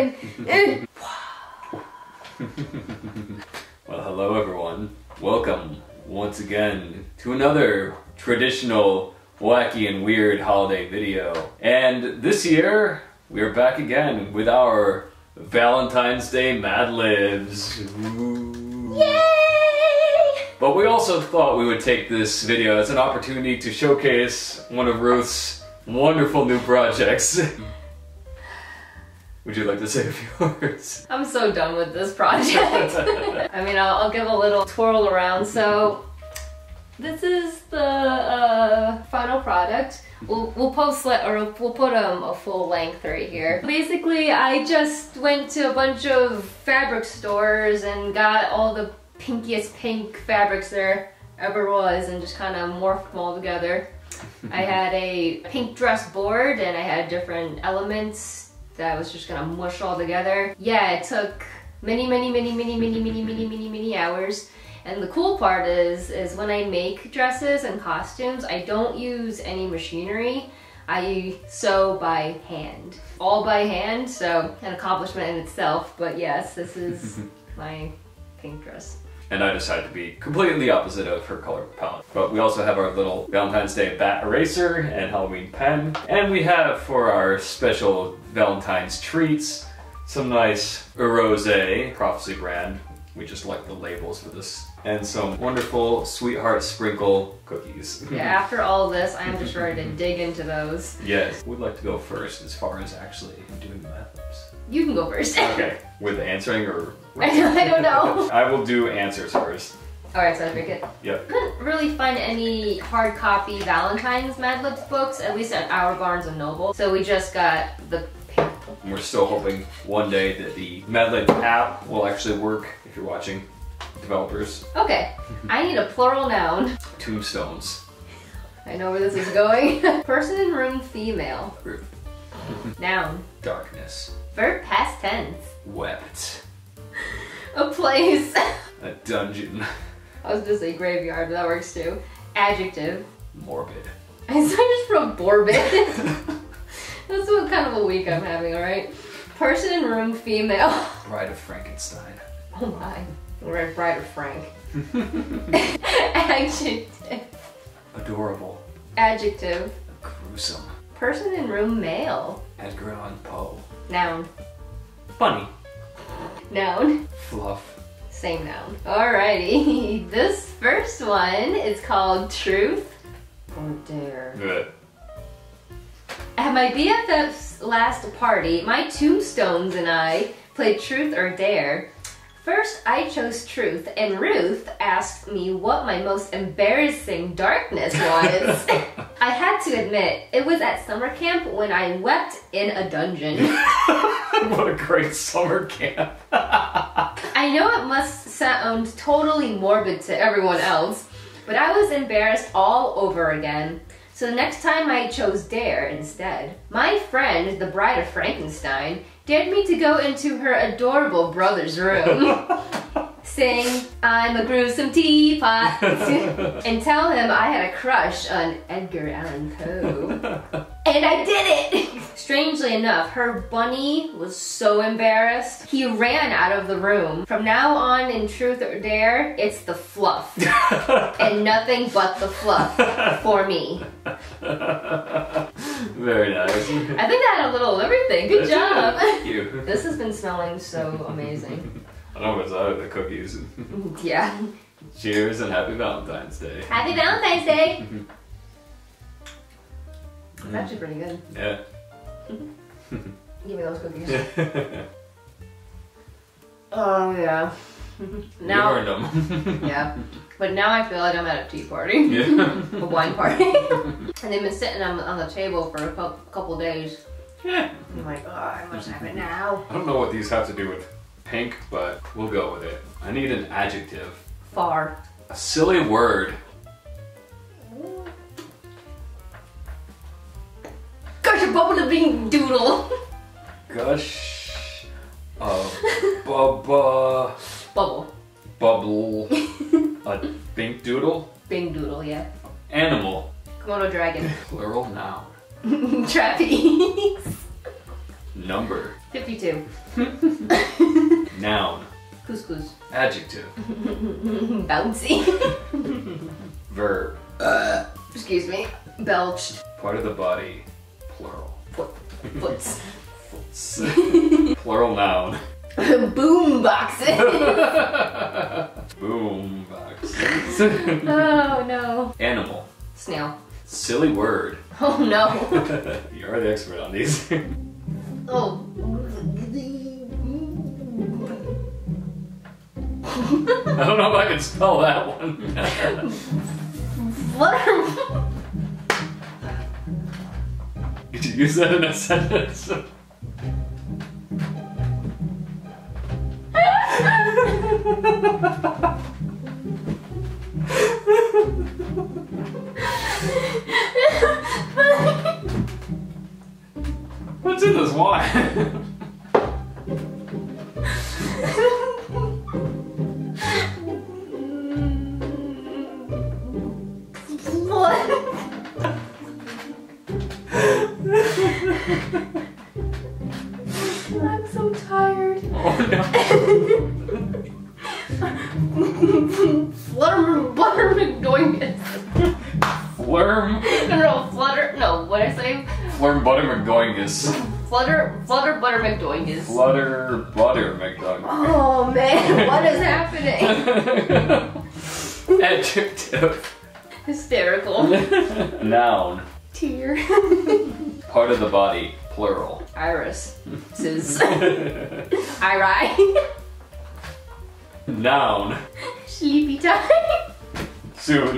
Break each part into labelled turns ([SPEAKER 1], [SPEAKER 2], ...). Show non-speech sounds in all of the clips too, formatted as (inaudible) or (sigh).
[SPEAKER 1] doing? (laughs)
[SPEAKER 2] Well, hello everyone. Welcome once again to another traditional, wacky, and weird holiday video. And this year, we're back again with our Valentine's Day Mad Libs. Ooh.
[SPEAKER 1] Yay!
[SPEAKER 2] But we also thought we would take this video as an opportunity to showcase one of Ruth's wonderful new projects. (laughs) Would you like to say a few (laughs) words?
[SPEAKER 1] I'm so done with this project. (laughs) I mean, I'll, I'll give a little twirl around. So, this is the uh, final product. We'll, we'll post or we'll put um, a full length right here. Basically, I just went to a bunch of fabric stores and got all the pinkiest pink fabrics there ever was and just kind of morphed them all together. I (laughs) had a pink dress board and I had different elements that I was just gonna mush all together. Yeah, it took many, many, many, many, many, many, many, many, many hours. And the cool part is, is when I make dresses and costumes, I don't use any machinery. I sew by hand, all by hand. So an accomplishment in itself. But yes, this is (laughs) my pink dress.
[SPEAKER 2] And I decided to be completely opposite of her color palette. But we also have our little Valentine's Day bat eraser and Halloween pen. And we have for our special Valentine's treats some nice Rose Prophecy brand. We just like the labels for this. And some wonderful Sweetheart Sprinkle cookies. (laughs)
[SPEAKER 1] Yeah, after all this, I'm just ready to dig into those.
[SPEAKER 2] yes, we'd like to go first as far as actually doing the methods.
[SPEAKER 1] You can go first.
[SPEAKER 2] Okay, (laughs) with answering or?
[SPEAKER 1] I don't, I don't know. (laughs)
[SPEAKER 2] I will do answers first.
[SPEAKER 1] Alright, so I pick it.
[SPEAKER 2] Yep.
[SPEAKER 1] couldn't really find any hard copy Valentine's Mad Libs books, at least at our Barnes and Noble. So we just got the.
[SPEAKER 2] And we're still hoping one day that the Mad Lib app will actually work if you're watching developers.
[SPEAKER 1] Okay, I need a plural noun.
[SPEAKER 2] Tombstones.
[SPEAKER 1] I know where this is going. (laughs) Person in room female.
[SPEAKER 2] Ruth.
[SPEAKER 1] Noun.
[SPEAKER 2] Darkness.
[SPEAKER 1] Verb past tense.
[SPEAKER 2] Wept.
[SPEAKER 1] A place.
[SPEAKER 2] A dungeon.
[SPEAKER 1] I was just say graveyard, but that works too. Adjective.
[SPEAKER 2] Morbid. (laughs)
[SPEAKER 1] I just wrote morbid. (laughs) That's what kind of a week I'm having, alright? Person in room female.
[SPEAKER 2] Bride of Frankenstein.
[SPEAKER 1] Oh my. Red of Frank. (laughs) Adjective.
[SPEAKER 2] Adorable.
[SPEAKER 1] Adjective.
[SPEAKER 2] Gruesome.
[SPEAKER 1] Person in room male.
[SPEAKER 2] Edgar Allan Poe.
[SPEAKER 1] Noun.
[SPEAKER 2] Funny.
[SPEAKER 1] Noun.
[SPEAKER 2] Fluff.
[SPEAKER 1] Same noun. Alrighty. (laughs) This first one is called Truth or Dare.
[SPEAKER 2] Good.
[SPEAKER 1] At my BFF's last party, my tombstones and I played Truth or Dare. First, I chose Truth, and Ruth asked me what my most embarrassing darkness was. (laughs) I had to admit, it was at summer camp when I wept in a dungeon. (laughs)
[SPEAKER 2] what a great summer camp.
[SPEAKER 1] I know it must sound totally morbid to everyone else, but I was embarrassed all over again. So the next time I chose Dare instead. My friend, the Bride of Frankenstein, dared me to go into her adorable brother's room. (laughs) Sing, I'm a gruesome teapot, (laughs) and tell him I had a crush on Edgar Allan Poe. (laughs) And I did it! (laughs) Strangely enough, her bunny was so embarrassed, he ran out of the room. From now on, in Truth or Dare, it's the fluff. (laughs) and nothing but the fluff for me. (laughs)
[SPEAKER 2] Very nice.
[SPEAKER 1] I think I had a little of everything. Good job.
[SPEAKER 2] Thank you.
[SPEAKER 1] This has been smelling so amazing.
[SPEAKER 2] I know what's out of the cookies.
[SPEAKER 1] Yeah.
[SPEAKER 2] Cheers and happy Valentine's Day.
[SPEAKER 1] Happy Valentine's Day! It's actually pretty good.
[SPEAKER 2] Yeah. (laughs)
[SPEAKER 1] Give me those cookies. (laughs) Oh, yeah. (laughs)
[SPEAKER 2] you
[SPEAKER 1] now,
[SPEAKER 2] earned them.
[SPEAKER 1] yeah. But now I feel like I'm at a tea party.
[SPEAKER 2] yeah.
[SPEAKER 1] a wine party. and they've been sitting on, on the table for a couple days.
[SPEAKER 2] Yeah.
[SPEAKER 1] I'm like, oh, I must have it now.
[SPEAKER 2] I don't know what these have to do with pink, but we'll go with it. I need an adjective.
[SPEAKER 1] Far.
[SPEAKER 2] A silly word.
[SPEAKER 1] Bubble bean doodle.
[SPEAKER 2] Gush of uh, bubba
[SPEAKER 1] Bubble.
[SPEAKER 2] bubble. A pink doodle.
[SPEAKER 1] Bing doodle, yeah.
[SPEAKER 2] Animal.
[SPEAKER 1] Komodo dragon. (laughs)
[SPEAKER 2] Plural noun. (laughs)
[SPEAKER 1] Trapeze.
[SPEAKER 2] Number.
[SPEAKER 1] 52. (laughs)
[SPEAKER 2] Noun.
[SPEAKER 1] Couscous.
[SPEAKER 2] Adjective.
[SPEAKER 1] Bouncy.
[SPEAKER 2] Verb.
[SPEAKER 1] Excuse me. Belched.
[SPEAKER 2] Part of the body. Plural.
[SPEAKER 1] Foot. Foots. (laughs)
[SPEAKER 2] Plural noun. (laughs)
[SPEAKER 1] Boom boxes. (laughs)
[SPEAKER 2] Boom box.
[SPEAKER 1] oh no.
[SPEAKER 2] Animal.
[SPEAKER 1] Snail.
[SPEAKER 2] Silly word.
[SPEAKER 1] Oh no.
[SPEAKER 2] you are the expert on these.
[SPEAKER 1] Oh.
[SPEAKER 2] I don't know if I can spell that one.
[SPEAKER 1] Flutter.
[SPEAKER 2] Could you use that in a sentence? (laughs) What's in this wine? (laughs)
[SPEAKER 1] Flutter, butter, McDoingus.
[SPEAKER 2] Flurm.
[SPEAKER 1] No, no, flutter. No, what did I say?
[SPEAKER 2] Flurm butter McGoingus.
[SPEAKER 1] Flutter, flutter, butter, McDoingus.
[SPEAKER 2] Flutter butter McDonald.
[SPEAKER 1] Oh man, what is happening?
[SPEAKER 2] Adjective.
[SPEAKER 1] Hysterical. (laughs)
[SPEAKER 2] Noun.
[SPEAKER 1] Tear.
[SPEAKER 2] Part of the body. Plural.
[SPEAKER 1] Iris. Sis. (laughs) Iri.
[SPEAKER 2] Noun.
[SPEAKER 1] Sleepy time.
[SPEAKER 2] Soon.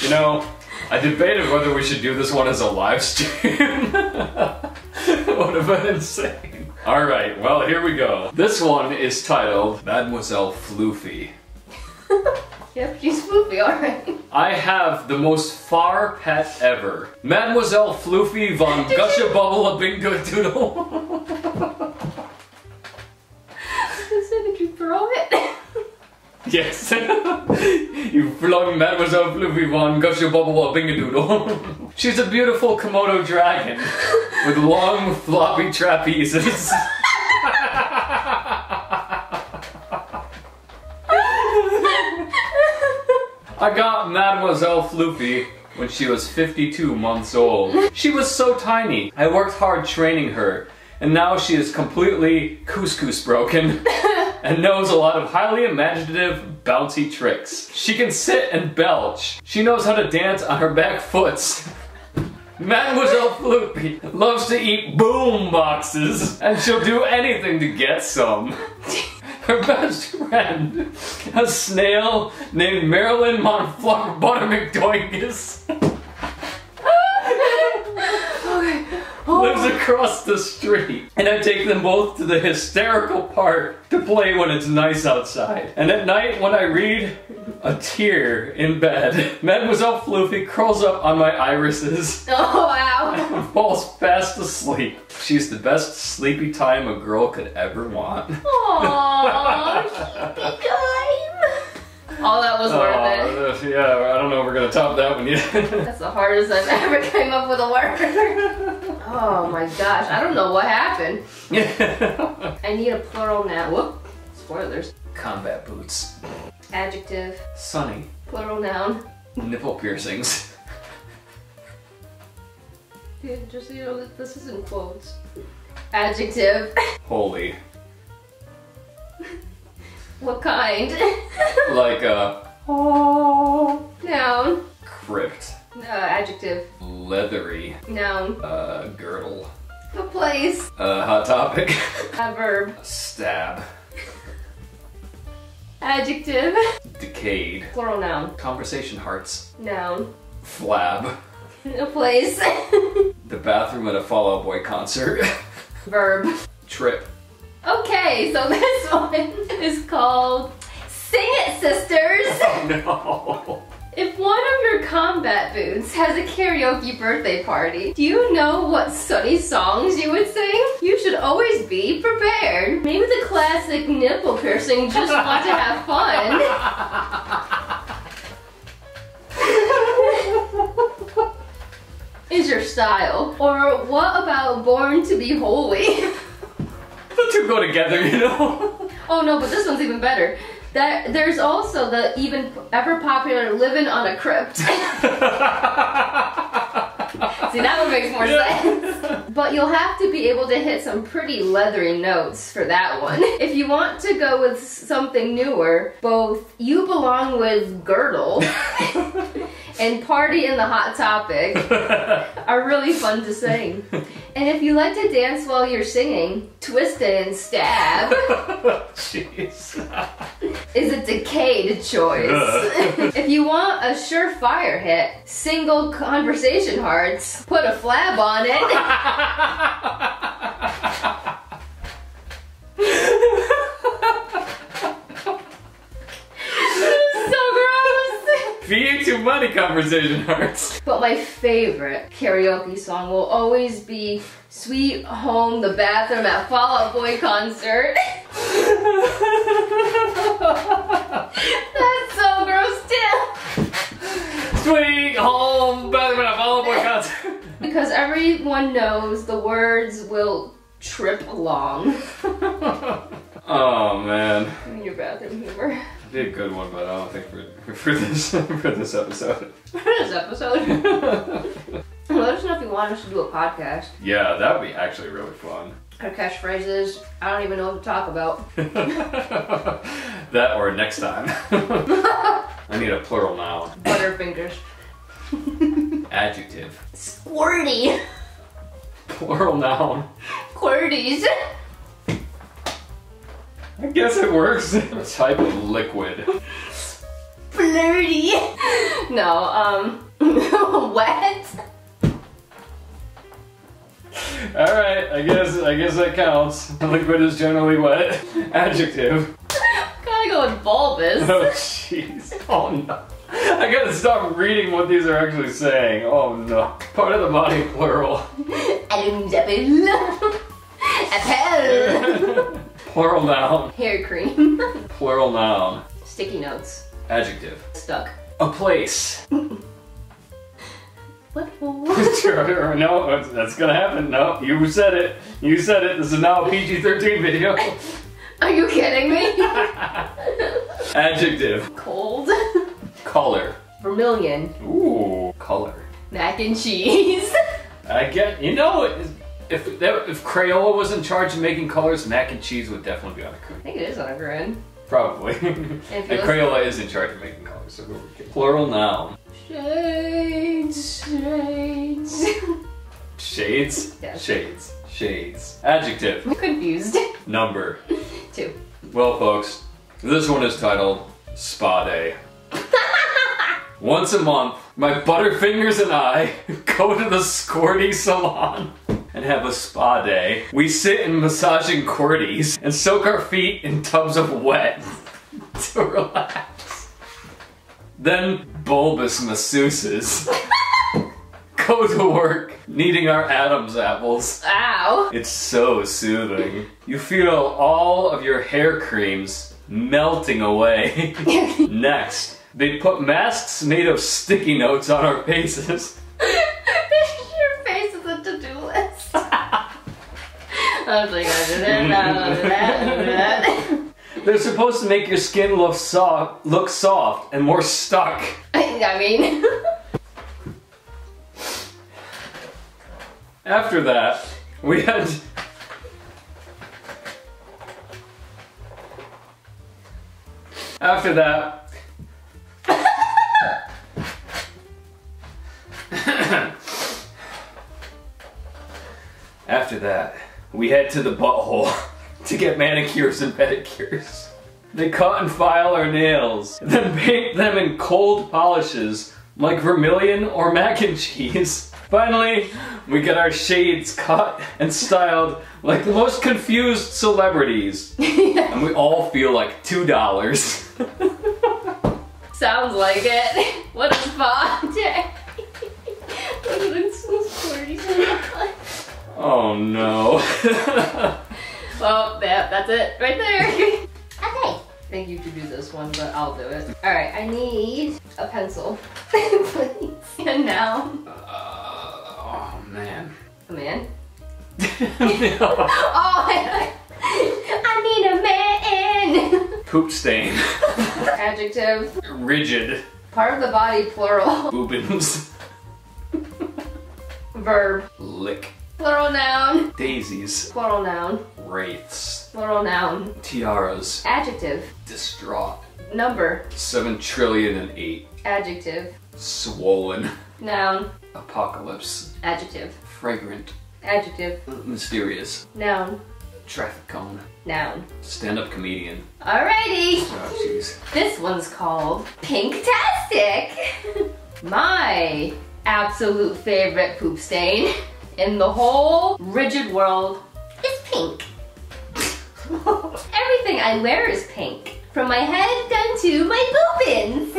[SPEAKER 2] you know, I debated whether we should do this one as a live stream. (laughs) what have been insane. Alright, well, here we go. This one is titled Mademoiselle Floofy. (laughs)
[SPEAKER 1] Yep, she's spoopy, alright.
[SPEAKER 2] I have the most far pet ever. Mademoiselle Floofy von Gusha Bubble Bingo Doodle.
[SPEAKER 1] Did you throw it?
[SPEAKER 2] yes. you flung Mademoiselle Floofy von Gusha Bubble Bingo Doodle. She's a beautiful Komodo dragon with long floppy trapezes. I got Mademoiselle Floofy when she was 52 months old. She was so tiny. I worked hard training her, and now she is completely couscous broken (laughs) and knows a lot of highly imaginative, bouncy tricks. She can sit and belch. She knows how to dance on her back foots. (laughs) Mademoiselle Floopy loves to eat boom boxes, and she'll do anything to get some. (laughs) Her best friend, a snail named Marilyn Montflower Butter McDoingus, (laughs) (gasps) lives across the street. And I take them both to the hysterical park to play when it's nice outside. And at night, when I read, a tear in bed, (laughs) Mademoiselle Floofy curls up on my irises (laughs)
[SPEAKER 1] Oh wow. (laughs)
[SPEAKER 2] and falls fast asleep. She's the best sleepy time a girl could ever want.
[SPEAKER 1] Aww. All that was worth it.
[SPEAKER 2] Oh, yeah, I don't know if we're gonna top that one yet. (laughs)
[SPEAKER 1] That's the hardest I've ever came up with a word. Oh my gosh, I don't know what happened. (laughs) I need a plural noun. Whoop. Spoilers.
[SPEAKER 2] Combat boots.
[SPEAKER 1] Adjective.
[SPEAKER 2] Sunny.
[SPEAKER 1] Plural noun.
[SPEAKER 2] Nipple piercings.
[SPEAKER 1] Dude, just you know, this is in quotes. Adjective.
[SPEAKER 2] Holy.
[SPEAKER 1] What kind? (laughs)
[SPEAKER 2] Like a oh,
[SPEAKER 1] Noun.
[SPEAKER 2] crypt.
[SPEAKER 1] Uh, adjective.
[SPEAKER 2] Leathery.
[SPEAKER 1] Noun.
[SPEAKER 2] Uh, girdle.
[SPEAKER 1] A place.
[SPEAKER 2] Uh, hot topic.
[SPEAKER 1] A verb.
[SPEAKER 2] Stab.
[SPEAKER 1] Adjective.
[SPEAKER 2] Decayed.
[SPEAKER 1] Plural noun.
[SPEAKER 2] Conversation hearts.
[SPEAKER 1] Noun.
[SPEAKER 2] Flab. (laughs)
[SPEAKER 1] A place. (laughs)
[SPEAKER 2] The bathroom at a Fall Out Boy concert.
[SPEAKER 1] verb.
[SPEAKER 2] Trip.
[SPEAKER 1] Okay, so (laughs) this one is called Sing It Sisters.
[SPEAKER 2] Oh, No.
[SPEAKER 1] If one of your combat boots has a karaoke birthday party, do you know what sunny songs you would sing? You should always be prepared. Maybe the classic nipple piercing just want to have fun. (laughs) Is your style? Or what about born to be holy? (laughs) (laughs)
[SPEAKER 2] The two go together, you know? (laughs)
[SPEAKER 1] oh no, but this one's even better. That there's also the even ever popular living on a crypt. (laughs) See, that one makes more sense. But you'll have to be able to hit some pretty leathery notes for that one. If you want to go with something newer, both You Belong with Girdle and Party in the Hot Topic are really fun to sing. And if you like to dance while you're singing, Twist It and Stab (laughs)
[SPEAKER 2] Jeez.
[SPEAKER 1] is a decayed choice. (laughs) if you want a surefire hit, single conversation hearts, put a flab on it. (laughs)
[SPEAKER 2] VH2 Money Conversation hurts.
[SPEAKER 1] But my favorite karaoke song will always be Sweet Home, The Bathroom at Fall Out Boy Concert. (laughs) That's so gross still.
[SPEAKER 2] Sweet Home, Bathroom at Fall Out Boy Concert.
[SPEAKER 1] Because everyone knows the words will trip along. (laughs)
[SPEAKER 2] oh man.
[SPEAKER 1] Your bathroom humor.
[SPEAKER 2] Did a good one, but I don't think for, (laughs) for this for this episode.
[SPEAKER 1] For this episode. (laughs) Let us know if you want us to do a podcast.
[SPEAKER 2] Yeah, that would be actually really fun.
[SPEAKER 1] Our catchphrases, I don't even know what to talk about. (laughs)
[SPEAKER 2] that or next time. I need a plural noun.
[SPEAKER 1] Butterfingers.
[SPEAKER 2] Adjective.
[SPEAKER 1] Squirty.
[SPEAKER 2] Plural noun.
[SPEAKER 1] Squirties.
[SPEAKER 2] I guess it works. (laughs) A type of liquid.
[SPEAKER 1] Flirty. (laughs) No, um, (laughs) wet.
[SPEAKER 2] Alright, I guess I guess that counts. Liquid is generally wet. Adjective.
[SPEAKER 1] Gotta go with bulbous.
[SPEAKER 2] Oh jeez. Oh no. I gotta stop reading what these are actually saying. Oh no. Part of the body plural.
[SPEAKER 1] Apple.
[SPEAKER 2] Plural noun.
[SPEAKER 1] Hair cream. (laughs)
[SPEAKER 2] Plural noun.
[SPEAKER 1] Sticky notes.
[SPEAKER 2] Adjective.
[SPEAKER 1] Stuck.
[SPEAKER 2] A place.
[SPEAKER 1] What? (laughs) (laughs)
[SPEAKER 2] Sure, no, that's gonna happen. No, you said it. You said it. This is now a PG-13 video.
[SPEAKER 1] Are you kidding me?
[SPEAKER 2] Adjective.
[SPEAKER 1] Cold.
[SPEAKER 2] Color.
[SPEAKER 1] Vermilion.
[SPEAKER 2] Ooh, color.
[SPEAKER 1] Mac and cheese.
[SPEAKER 2] I get. You know, if that, if Crayola was in charge of making colors, mac and cheese would definitely be on a
[SPEAKER 1] I
[SPEAKER 2] cookie.
[SPEAKER 1] I think it is on a grin.
[SPEAKER 2] Probably. (laughs)
[SPEAKER 1] if
[SPEAKER 2] and
[SPEAKER 1] you
[SPEAKER 2] Crayola is in charge of making colors. So who would get- Plural noun.
[SPEAKER 1] Shades, shades.
[SPEAKER 2] Shades. (laughs)
[SPEAKER 1] Yes.
[SPEAKER 2] Shades. Shades. Adjective.
[SPEAKER 1] Confused. (laughs)
[SPEAKER 2] Number.
[SPEAKER 1] Two.
[SPEAKER 2] Well, folks, this one is titled Spa Day. Once a month, my Butterfingers and I go to the Squirty Salon and have a spa day. We sit in massaging Quirties and soak our feet in tubs of wet (laughs) to relax. Then bulbous masseuses (laughs) go to work kneading our Adam's apples.
[SPEAKER 1] Ow.
[SPEAKER 2] It's so soothing. You feel all of your hair creams melting away. (laughs) Next, they put masks made of sticky notes on our faces.
[SPEAKER 1] Your face is a to-do list. I was like.
[SPEAKER 2] They're supposed to make your skin look soft, look soft and more stuck. (laughs)
[SPEAKER 1] I mean,
[SPEAKER 2] After that, we had After that, (coughs) After that, we head to the butthole (laughs) to get manicures and pedicures. They cut and file our nails, then paint them in cold polishes like vermilion or mac and cheese. (laughs) Finally, we get our shades cut and styled like the most confused celebrities. (laughs) And we all feel like $2.
[SPEAKER 1] sounds like it. What a spa day.
[SPEAKER 2] Oh no. (laughs)
[SPEAKER 1] Well, yeah, that's it right there. (laughs) okay. I think you could do this one, but I'll do it. All right, I need a pencil, (laughs) please. And now,
[SPEAKER 2] Uh, oh Man.
[SPEAKER 1] A man? Oh, I, I need a man!
[SPEAKER 2] Poop stain.
[SPEAKER 1] Adjective.
[SPEAKER 2] Rigid.
[SPEAKER 1] Part of the body, plural.
[SPEAKER 2] Boobins.
[SPEAKER 1] Verb.
[SPEAKER 2] Lick.
[SPEAKER 1] Plural noun.
[SPEAKER 2] Daisies.
[SPEAKER 1] Plural noun.
[SPEAKER 2] Wraiths.
[SPEAKER 1] Plural noun.
[SPEAKER 2] Tiaras.
[SPEAKER 1] Adjective.
[SPEAKER 2] Distraught.
[SPEAKER 1] Number.
[SPEAKER 2] Seven trillion and eight.
[SPEAKER 1] Adjective.
[SPEAKER 2] Swollen.
[SPEAKER 1] Noun.
[SPEAKER 2] Apocalypse.
[SPEAKER 1] Adjective.
[SPEAKER 2] Fragrant.
[SPEAKER 1] Adjective.
[SPEAKER 2] Mysterious.
[SPEAKER 1] Noun.
[SPEAKER 2] Traffic cone.
[SPEAKER 1] Noun.
[SPEAKER 2] Stand up comedian.
[SPEAKER 1] Alrighty.
[SPEAKER 2] Oh, jeez.
[SPEAKER 1] This one's called Pinktastic. (laughs) My absolute favorite poop stain in the whole rigid world is pink. Everything I wear is pink. From my head down to my boobins.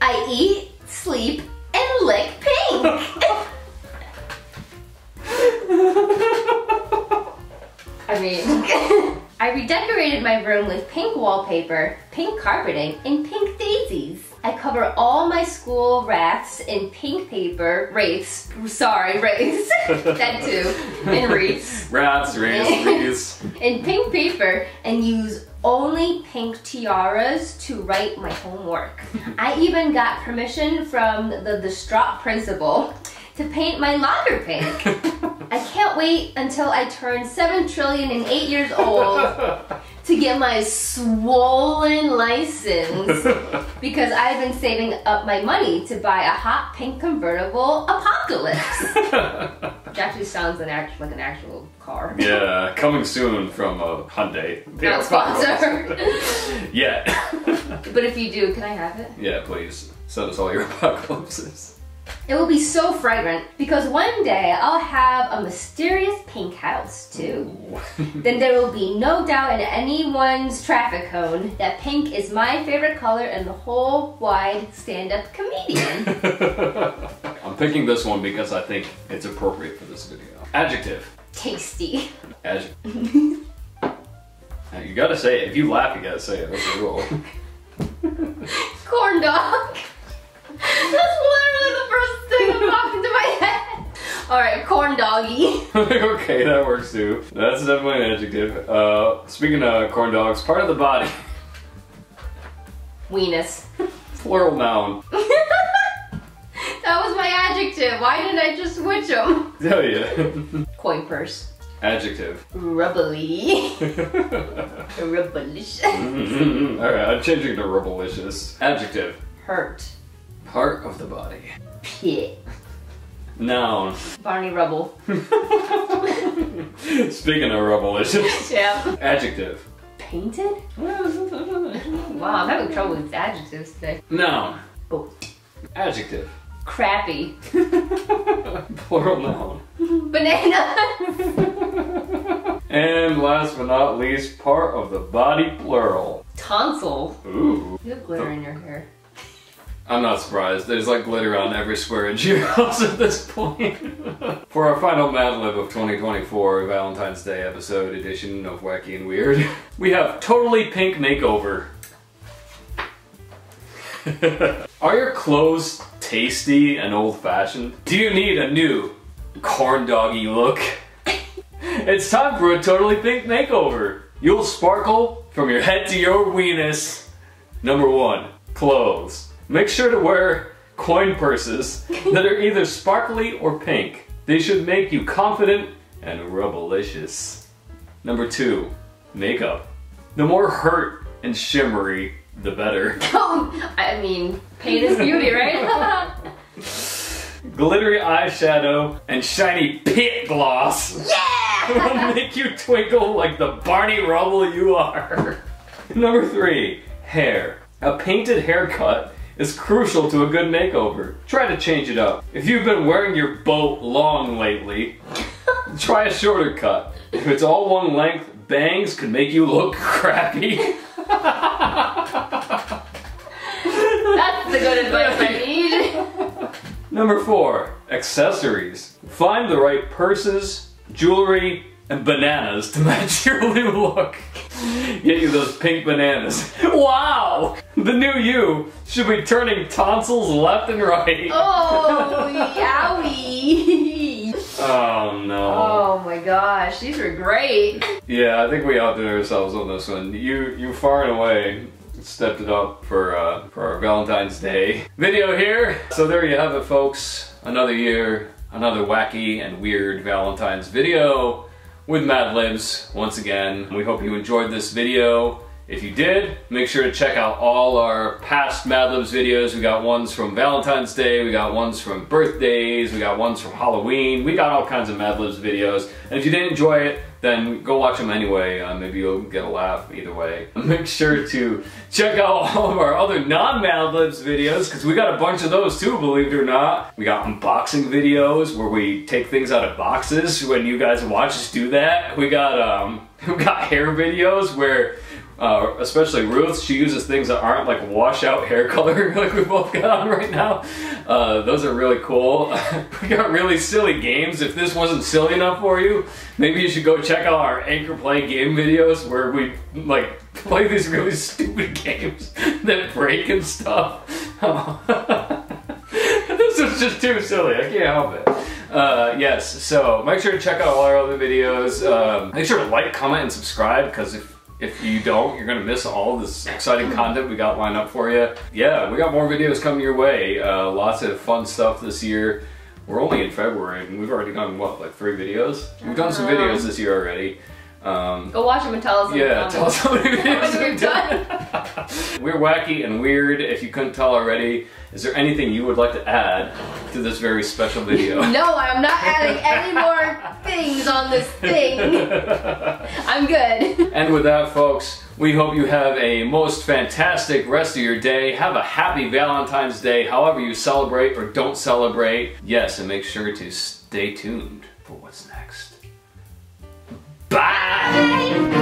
[SPEAKER 1] I eat, sleep, and lick pink. I mean, I redecorated my room with pink wallpaper, pink carpeting, and pink daisies. I cover all my school wreaths in pink paper, wreaths, sorry, wreaths, (laughs) that too, in wreaths,
[SPEAKER 2] Rats, rays, rees. (laughs)
[SPEAKER 1] in pink paper, and use only pink tiaras to write my homework. I even got permission from the distraught principal to paint my locker pink. (laughs) I can't wait until I turn 7 trillion and 8 years old (laughs) to get my swollen license (laughs) because I've been saving up my money to buy a hot pink convertible apocalypse. (laughs) Which actually sounds an act- like an actual car.
[SPEAKER 2] yeah, coming soon from uh, Hyundai.
[SPEAKER 1] Not sponsored.
[SPEAKER 2] yeah.
[SPEAKER 1] but if you do, can I have it?
[SPEAKER 2] yeah, please. Send us all your apocalypses.
[SPEAKER 1] It will be so fragrant because one day I'll have a mysterious pink house too. then there will be no doubt in anyone's traffic cone that pink is my favorite color in the whole wide stand-up comedian. (laughs)
[SPEAKER 2] I'm picking this one because I think it's appropriate for this video. Adjective.
[SPEAKER 1] Tasty.
[SPEAKER 2] Adjective. (laughs) You gotta say it. If you laugh, you gotta say it. That's a rule.
[SPEAKER 1] Corn dog. Alright, corn doggy. (laughs)
[SPEAKER 2] okay, that works too. That's definitely an adjective. Uh, speaking of corn dogs, part of the body. (laughs)
[SPEAKER 1] Weenus. (laughs)
[SPEAKER 2] Plural noun.
[SPEAKER 1] that was my adjective. Why didn't I just switch them?
[SPEAKER 2] Tell you.
[SPEAKER 1] Coin purse.
[SPEAKER 2] adjective.
[SPEAKER 1] Rubbly. Rubbleish.
[SPEAKER 2] Alright, I'm changing to rubblicious. Adjective.
[SPEAKER 1] Hurt.
[SPEAKER 2] Part of the body.
[SPEAKER 1] Pit.
[SPEAKER 2] Noun.
[SPEAKER 1] Barney Rubble. (laughs)
[SPEAKER 2] Speaking of rubble rubblicious. (laughs)
[SPEAKER 1] Yeah.
[SPEAKER 2] Adjective.
[SPEAKER 1] Painted? Wow, I'm having trouble with adjectives today.
[SPEAKER 2] Noun.
[SPEAKER 1] Oh.
[SPEAKER 2] Adjective.
[SPEAKER 1] Crappy. (laughs)
[SPEAKER 2] Plural noun.
[SPEAKER 1] Banana.
[SPEAKER 2] And last but not least, part of the body plural.
[SPEAKER 1] Tonsil.
[SPEAKER 2] Ooh.
[SPEAKER 1] You have glitter in your hair.
[SPEAKER 2] I'm not surprised. There's like glitter on every square inch of your (laughs) house at this point. (laughs) For our final Mad Lib of 2024 Valentine's Day episode edition of Wacky and Weird, (laughs) we have Totally Pink Makeover. Are your clothes tasty and old fashioned? Do you need a new corn doggy look? it's time for a Totally Pink Makeover. You'll sparkle from your head to your weenus. Number one, clothes. Make sure to wear coin purses that are either sparkly or pink. They should make you confident and rubblicious. Number two, makeup. The more hurt and shimmery, the better.
[SPEAKER 1] Oh, (laughs) I mean, pain is beauty, right? (laughs)
[SPEAKER 2] Glittery eyeshadow and shiny pit gloss
[SPEAKER 1] yeah!
[SPEAKER 2] will make you twinkle like the Barney Rubble you are. (laughs) Number three, hair. A painted haircut is crucial to a good makeover. Try to change it up. If you've been wearing your boat long lately, (laughs) try a shorter cut. If it's all one length, bangs could make you look crappy. (laughs)
[SPEAKER 1] That's the good advice I need.
[SPEAKER 2] Number four, accessories. Find the right purses, jewelry, and bananas to match your new look. (laughs) Get you those pink bananas. (laughs) Wow! The new you should be turning tonsils left and right.
[SPEAKER 1] Oh, (laughs) yowie.
[SPEAKER 2] Oh no.
[SPEAKER 1] Oh my gosh, these were great.
[SPEAKER 2] Yeah, I think we outdid ourselves on this one. You you far and away stepped it up for uh, for our Valentine's Day video here. So there you have it, folks. Another year, another wacky and weird Valentine's video with Mad Libs once again. We hope you enjoyed this video. If you did, make sure to check out all our past Mad Libs videos. We got ones from Valentine's Day, we got ones from birthdays, we got ones from Halloween. We got all kinds of Mad Libs videos. And if you didn't enjoy it, then go watch them anyway. Uh, maybe you'll get a laugh either way. (laughs) Make sure to check out (laughs) all of our other non-Mad Libs videos, because we got a bunch of those too, believe it or not. We got unboxing videos where we take things out of boxes when you guys watch us do that. We got, um, (laughs) we got hair videos where uh, especially Ruth, she uses things that aren't like washout hair color (laughs) like we both got on right now. Uh, those are really cool. (laughs) we got really silly games. If this wasn't silly enough for you, maybe you should go check out our Anchor Play game videos where we like (laughs) play these really stupid games that break and stuff. this is just too silly. I can't help it. Uh, yes, so make sure to check out all our other videos. Um, make sure to like, comment, and subscribe because if if you don't, you're gonna miss all this exciting content we got lined up for you. Yeah, we got more videos coming your way. Uh, lots of fun stuff this year. We're only in February and we've already done what, like three videos? We've done some videos this year already. Um,
[SPEAKER 1] Go watch them and tell us.
[SPEAKER 2] yeah, tell us how many (laughs) videos
[SPEAKER 1] you're
[SPEAKER 2] we've done. (laughs) We're wacky and weird. If you couldn't tell already, is there anything you would like to add to this very special video? (laughs)
[SPEAKER 1] No, I'm not adding any more things on this thing. I'm good.
[SPEAKER 2] And with that, folks, we hope you have a most fantastic rest of your day. Have a happy Valentine's Day, however you celebrate or don't celebrate. Yes, and make sure to stay tuned for what's next. Bye. Bye.